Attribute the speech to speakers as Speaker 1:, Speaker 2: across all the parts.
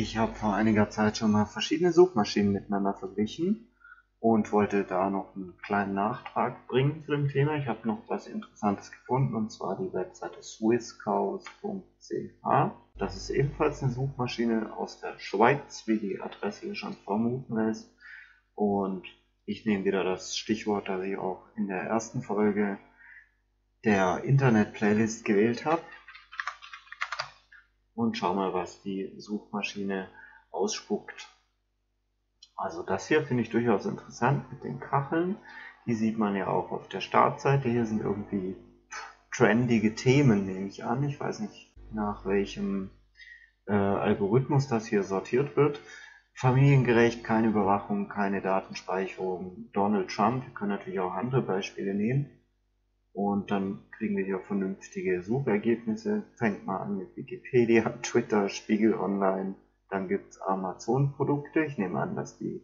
Speaker 1: Ich habe vor einiger Zeit schon mal verschiedene Suchmaschinen miteinander verglichen und wollte da noch einen kleinen Nachtrag bringen zu dem Thema. Ich habe noch was Interessantes gefunden und zwar die Webseite swisscows.ch. Das ist ebenfalls eine Suchmaschine aus der Schweiz, wie die Adresse hier schon vermuten lässt. Und ich nehme wieder das Stichwort, das ich auch in der ersten Folge der Internet-Playlist gewählt habe. Und schau mal, was die Suchmaschine ausspuckt. Also das hier finde ich durchaus interessant mit den Kacheln. Die sieht man ja auch auf der Startseite. Hier sind irgendwie trendige Themen, nehme ich an. Ich weiß nicht, nach welchem äh, Algorithmus das hier sortiert wird. Familiengerecht, keine Überwachung, keine Datenspeicherung. Donald Trump, wir können natürlich auch andere Beispiele nehmen. Und dann kriegen wir hier vernünftige Suchergebnisse. Fängt mal an mit Wikipedia, Twitter, Spiegel Online, dann gibt es Amazon-Produkte. Ich nehme an, dass die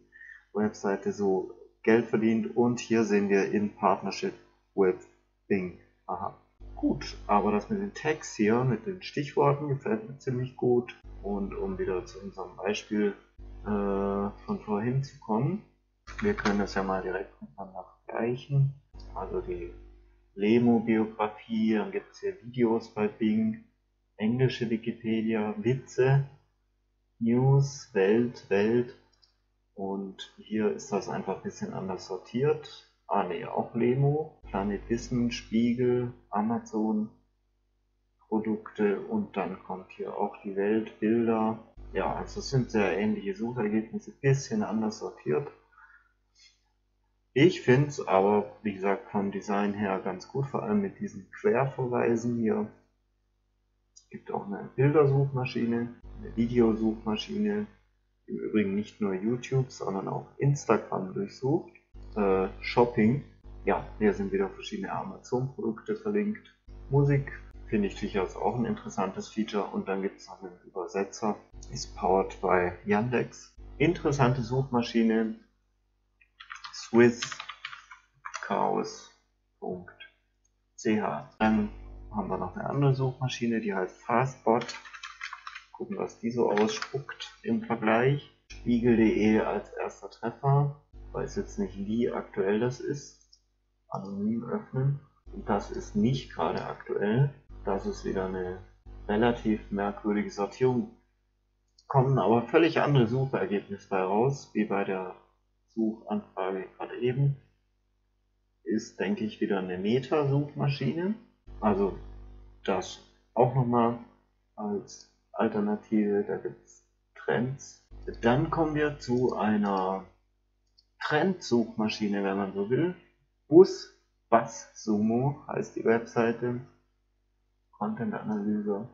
Speaker 1: Webseite so Geld verdient. Und hier sehen wir in Partnership with Bing. Aha. Gut, aber das mit den Tags hier, mit den Stichworten gefällt mir ziemlich gut. Und um wieder zu unserem Beispiel äh, von vorhin zu kommen, wir können das ja mal direkt miteinander vergleichen. Also die Lemo-Biografie, dann gibt es hier Videos bei Bing, englische Wikipedia, Witze, News, Welt, Welt. Und hier ist das einfach ein bisschen anders sortiert. Ah ne, auch Lemo, Planet Wissen, Spiegel, Amazon, Produkte und dann kommt hier auch die Welt, Bilder. Ja, also es sind sehr ähnliche Suchergebnisse, bisschen anders sortiert. Ich finde es aber, wie gesagt, vom Design her ganz gut, vor allem mit diesen Querverweisen hier. Es gibt auch eine Bildersuchmaschine, eine Videosuchmaschine, im Übrigen nicht nur YouTube, sondern auch Instagram durchsucht. Äh, Shopping, ja, hier sind wieder verschiedene Amazon-Produkte verlinkt. Musik finde ich durchaus auch ein interessantes Feature und dann gibt es noch einen Übersetzer, ist powered by Yandex. Interessante Suchmaschine, swisschaos.ch. Dann haben wir noch eine andere Suchmaschine, die heißt Fastbot. Gucken, was die so ausspuckt im Vergleich. Spiegel.de als erster Treffer. Weiß jetzt nicht, wie aktuell das ist. Anonym öffnen. Und das ist nicht gerade aktuell. Das ist wieder eine relativ merkwürdige Sortierung. Kommen aber völlig andere Suchergebnisse bei raus, wie bei der Suchanfrage gerade eben. Ist, denke ich, wieder eine Meta-Suchmaschine. Also das auch nochmal als Alternative, da gibt es Trends. Dann kommen wir zu einer Trendsuchmaschine, wenn man so will. Bus Bass Sumo heißt die Webseite. Content Analyse.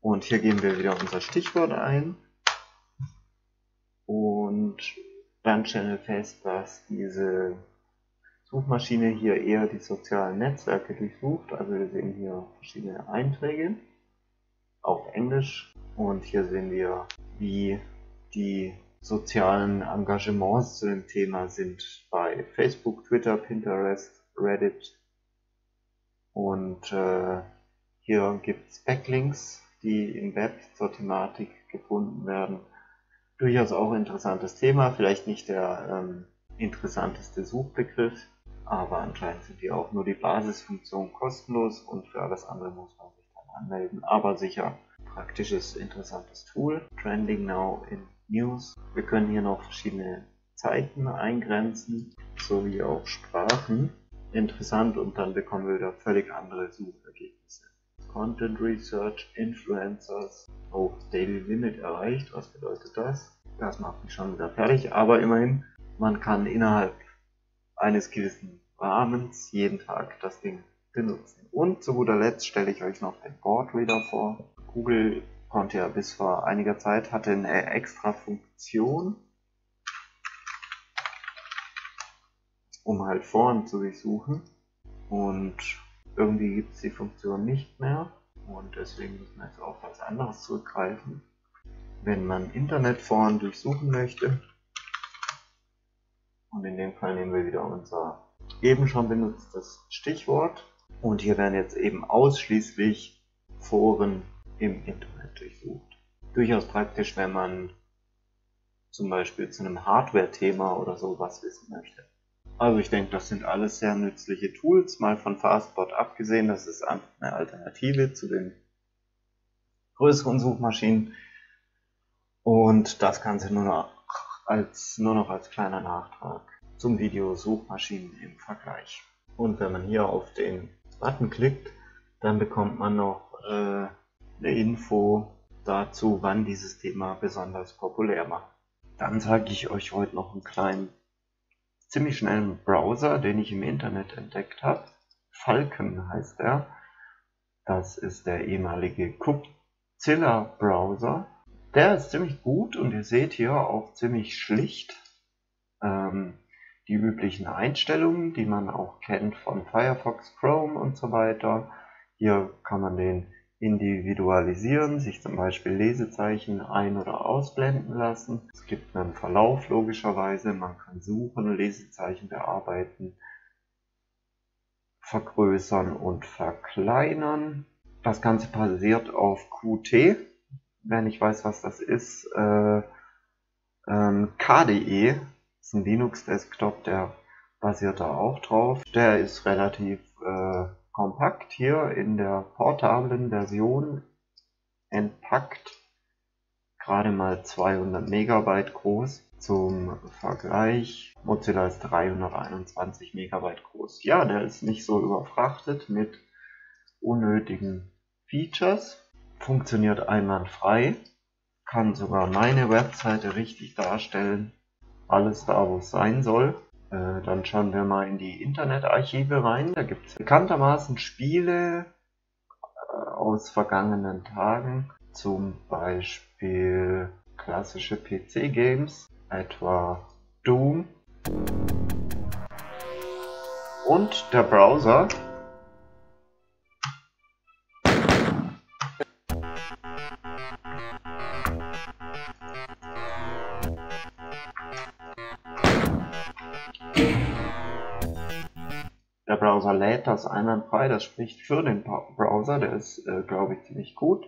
Speaker 1: Und hier geben wir wieder unser Stichwort ein. Und dann stellen wir fest, dass diese Suchmaschine hier eher die sozialen Netzwerke durchsucht. Also wir sehen hier verschiedene Einträge auf Englisch. Und hier sehen wir, wie die sozialen Engagements zu dem Thema sind bei Facebook, Twitter, Pinterest, Reddit. Und äh, hier gibt es Backlinks, die im Web zur Thematik gefunden werden. Durchaus auch interessantes Thema, vielleicht nicht der ähm, interessanteste Suchbegriff, aber anscheinend sind die auch nur die Basisfunktion kostenlos und für alles andere muss man sich dann anmelden. Aber sicher praktisches, interessantes Tool. Trending Now in News. Wir können hier noch verschiedene Zeiten eingrenzen, sowie auch Sprachen. Interessant und dann bekommen wir wieder völlig andere Suchergebnisse. Content Research, Influencers, oh, Daily Limit erreicht. Was bedeutet das? Das macht mich schon wieder fertig, aber immerhin, man kann innerhalb eines gewissen Rahmens jeden Tag das Ding benutzen. Und zu guter Letzt stelle ich euch noch den Board Reader vor. Google konnte ja bis vor einiger Zeit, hatte eine extra Funktion, um halt Foren zu durchsuchen. Und irgendwie gibt es die Funktion nicht mehr. Und deswegen müssen wir jetzt auf was anderes zurückgreifen. Wenn man Internetforen durchsuchen möchte, und in dem Fall nehmen wir wieder unser eben schon benutztes Stichwort. Und hier werden jetzt eben ausschließlich Foren im Internet durchsucht. durchaus praktisch, wenn man zum Beispiel zu einem Hardware-Thema oder so was wissen möchte. Also ich denke, das sind alles sehr nützliche Tools, mal von Fastbot abgesehen, das ist einfach eine Alternative zu den größeren Suchmaschinen und das Ganze nur noch als, nur noch als kleiner Nachtrag zum Video Suchmaschinen im Vergleich. Und wenn man hier auf den Button klickt, dann bekommt man noch äh, eine Info dazu, wann dieses Thema besonders populär macht. Dann zeige ich euch heute noch einen kleinen, ziemlich schnellen Browser, den ich im Internet entdeckt habe. Falcon heißt er. Das ist der ehemalige Cookzilla Browser. Der ist ziemlich gut und ihr seht hier auch ziemlich schlicht ähm, die üblichen Einstellungen, die man auch kennt von Firefox, Chrome und so weiter. Hier kann man den individualisieren, sich zum Beispiel Lesezeichen ein- oder ausblenden lassen. Es gibt einen Verlauf logischerweise, man kann suchen, Lesezeichen bearbeiten, vergrößern und verkleinern. Das Ganze basiert auf Qt. Wer nicht weiß, was das ist, äh, ähm, KDE ist ein Linux-Desktop, der basiert da auch drauf. Der ist relativ äh, kompakt hier in der portablen Version entpackt. Gerade mal 200 Megabyte groß. Zum Vergleich, Mozilla ist 321 Megabyte groß. Ja, der ist nicht so überfrachtet mit unnötigen Features. Funktioniert einwandfrei. Kann sogar meine Webseite richtig darstellen. Alles da, wo es sein soll. Äh, dann schauen wir mal in die Internetarchive rein. Da gibt es bekanntermaßen Spiele äh, aus vergangenen Tagen, zum Beispiel klassische PC-Games, etwa Doom. Und der Browser Der Browser lädt das einwandfrei, das spricht für den Browser, der ist, äh, glaube ich, ziemlich gut.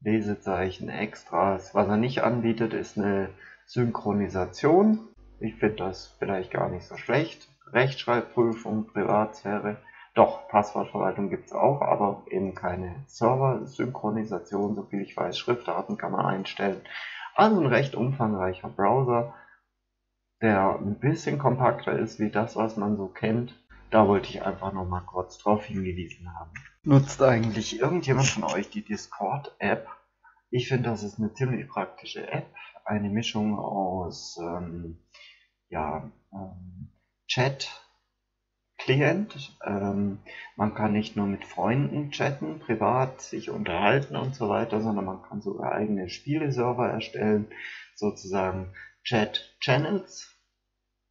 Speaker 1: Lesezeichen, Extras. Was er nicht anbietet, ist eine Synchronisation. Ich finde das vielleicht gar nicht so schlecht. Rechtschreibprüfung, Privatsphäre. Doch, Passwortverwaltung gibt es auch, aber eben keine Server-Synchronisation, soviel ich weiß. Schriftarten kann man einstellen. Also ein recht umfangreicher Browser, der ein bisschen kompakter ist wie das, was man so kennt. Da wollte ich einfach noch mal kurz drauf hingewiesen haben. Nutzt eigentlich irgendjemand von euch die Discord-App? Ich finde, das ist eine ziemlich praktische App. Eine Mischung aus ähm, ja, ähm, Chat, Klient. Ähm, man kann nicht nur mit Freunden chatten, privat sich unterhalten und so weiter, sondern man kann sogar eigene Spieleserver erstellen, sozusagen Chat-Channels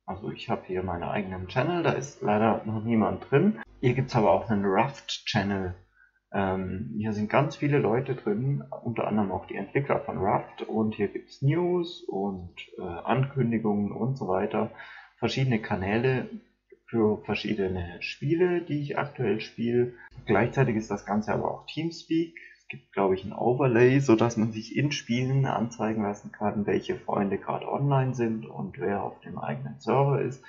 Speaker 1: also ich habe hier meine eigenen Channel, da ist leider noch niemand drin. Hier gibt es aber auch einen Raft-Channel. Ähm, hier sind ganz viele Leute drin, unter anderem auch die Entwickler von Raft. Und hier gibt es News und äh, Ankündigungen und so weiter. Verschiedene Kanäle für verschiedene Spiele, die ich aktuell spiele. Gleichzeitig ist das Ganze aber auch Teamspeak gibt, glaube ich, ein Overlay, so dass man sich in Spielen anzeigen lassen kann, welche Freunde gerade online sind und wer auf dem eigenen Server ist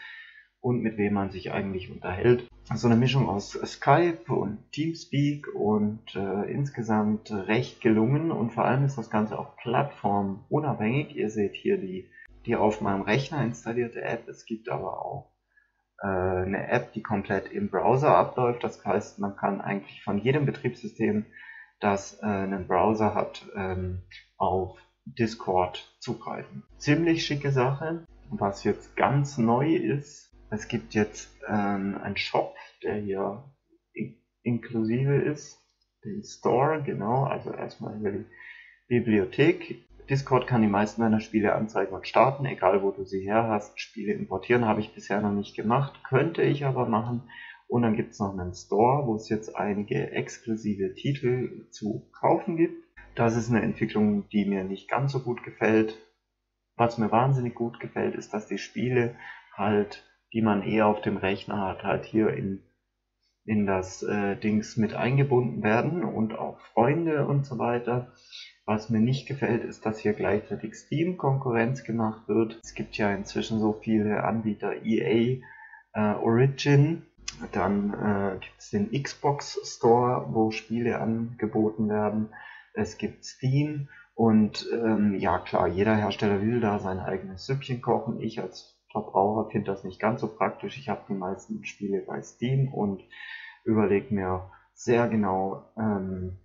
Speaker 1: und mit wem man sich eigentlich unterhält. So eine Mischung aus Skype und Teamspeak und äh, insgesamt recht gelungen und vor allem ist das Ganze auch plattformunabhängig. Ihr seht hier die, die auf meinem Rechner installierte App. Es gibt aber auch äh, eine App, die komplett im Browser abläuft. Das heißt, man kann eigentlich von jedem Betriebssystem das äh, einen Browser hat, ähm, auf Discord zugreifen. Ziemlich schicke Sache. Was jetzt ganz neu ist, es gibt jetzt ähm, einen Shop, der hier in inklusive ist, den Store, genau, also erstmal über die Bibliothek. Discord kann die meisten deiner Spiele anzeigen und starten, egal wo du sie her hast. Spiele importieren habe ich bisher noch nicht gemacht, könnte ich aber machen. Und dann gibt es noch einen Store, wo es jetzt einige exklusive Titel zu kaufen gibt. Das ist eine Entwicklung, die mir nicht ganz so gut gefällt. Was mir wahnsinnig gut gefällt, ist, dass die Spiele halt, die man eher auf dem Rechner hat, halt hier in, in das äh, Dings mit eingebunden werden und auch Freunde und so weiter. Was mir nicht gefällt, ist, dass hier gleichzeitig Steam Konkurrenz gemacht wird. Es gibt ja inzwischen so viele Anbieter, EA, äh, Origin, dann äh, gibt es den Xbox Store, wo Spiele angeboten werden. Es gibt Steam und ähm, ja klar, jeder Hersteller will da sein eigenes Süppchen kochen. Ich als Verbraucher finde das nicht ganz so praktisch. Ich habe die meisten Spiele bei Steam und überlege mir sehr genau, ähm,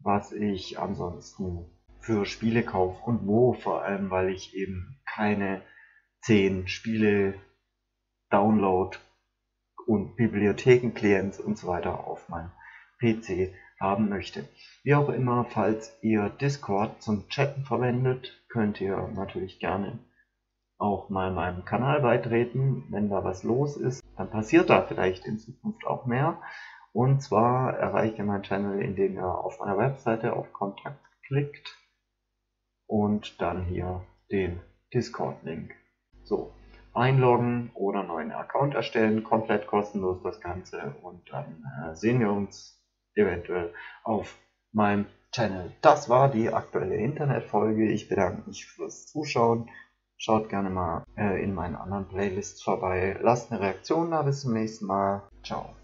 Speaker 1: was ich ansonsten für Spiele kaufe und wo, vor allem weil ich eben keine 10 Spiele Download und Bibliothekenclients und so weiter auf meinem PC haben möchte. Wie auch immer, falls ihr Discord zum Chatten verwendet, könnt ihr natürlich gerne auch mal meinem Kanal beitreten. Wenn da was los ist, dann passiert da vielleicht in Zukunft auch mehr. Und zwar erreicht ihr meinen Channel, indem ihr auf meiner Webseite auf Kontakt klickt und dann hier den Discord-Link. So, einloggen oder neuen Account erstellen, komplett kostenlos das Ganze und dann äh, sehen wir uns eventuell auf meinem Channel. Das war die aktuelle Internetfolge. Ich bedanke mich fürs Zuschauen. Schaut gerne mal äh, in meinen anderen Playlists vorbei. Lasst eine Reaktion da. Bis zum nächsten Mal. Ciao.